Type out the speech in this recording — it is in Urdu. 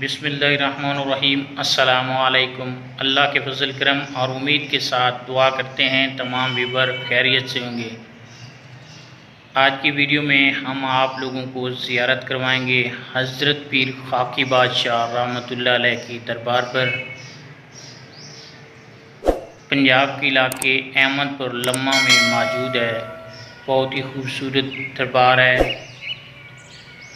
بسم اللہ الرحمن الرحیم۔ السلام علیکم۔ اللہ کے فضل کرم اور امید کے ساتھ دعا کرتے ہیں۔ تمام ویور خیریت سے ہوں گے۔ آج کی ویڈیو میں ہم آپ لوگوں کو زیارت کروائیں گے۔ حضرت پیر خاکی بادشاہ رحمۃ اللہ علیہ کی دربار پر۔ پنجاب کے علاقے احمد پر لمحہ میں موجود ہے۔ بہت ہی خوبصورت دربار ہے۔